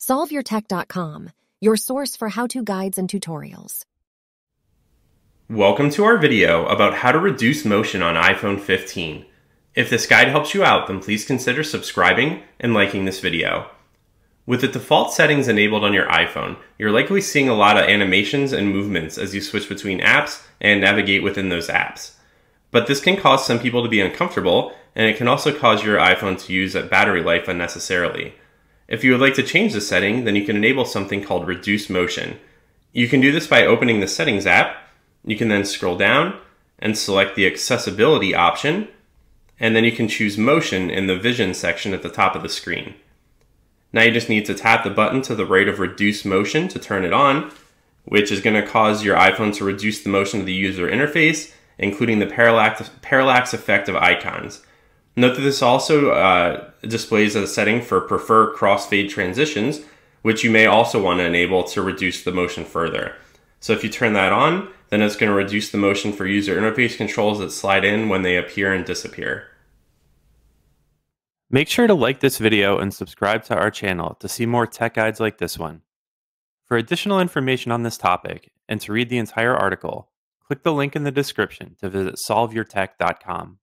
SolveYourTech.com, your source for how-to guides and tutorials. Welcome to our video about how to reduce motion on iPhone 15. If this guide helps you out, then please consider subscribing and liking this video. With the default settings enabled on your iPhone, you're likely seeing a lot of animations and movements as you switch between apps and navigate within those apps. But this can cause some people to be uncomfortable, and it can also cause your iPhone to use battery life unnecessarily. If you would like to change the setting, then you can enable something called Reduce Motion. You can do this by opening the Settings app, you can then scroll down and select the accessibility option, and then you can choose motion in the vision section at the top of the screen. Now you just need to tap the button to the right of reduce motion to turn it on, which is going to cause your iPhone to reduce the motion of the user interface, including the parallax, parallax effect of icons. Note that this also uh, displays a setting for prefer crossfade transitions, which you may also want to enable to reduce the motion further. So if you turn that on, then it's going to reduce the motion for user interface controls that slide in when they appear and disappear. Make sure to like this video and subscribe to our channel to see more tech guides like this one. For additional information on this topic and to read the entire article, click the link in the description to visit solveyourtech.com.